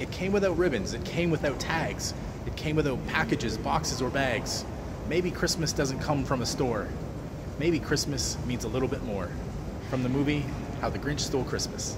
It came without ribbons, it came without tags, it came without packages, boxes, or bags. Maybe Christmas doesn't come from a store. Maybe Christmas means a little bit more. From the movie How the Grinch Stole Christmas.